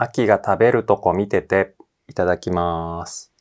秋が食べるとこ見てて、いただきます。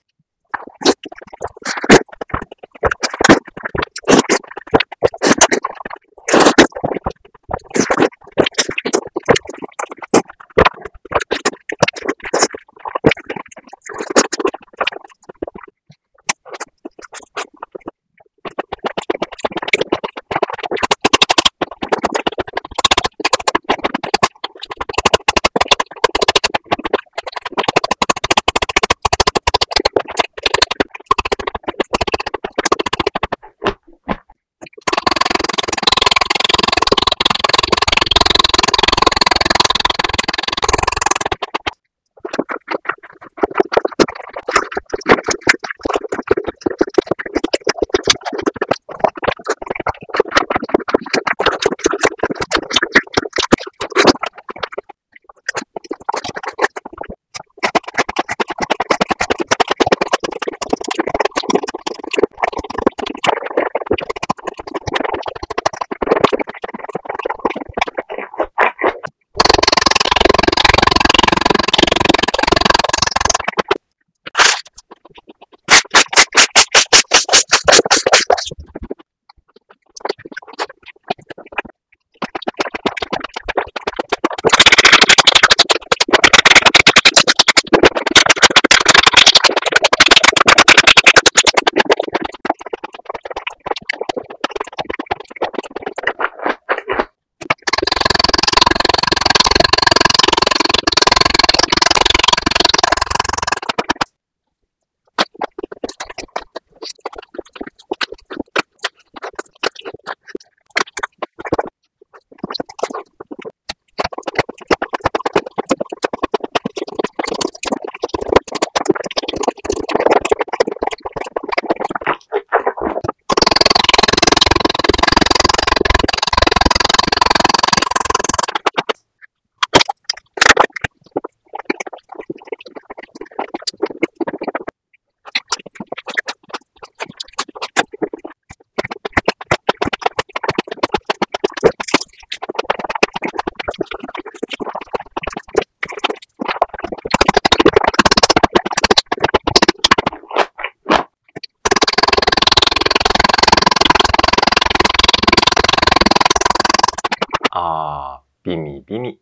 あー、ビミビミ。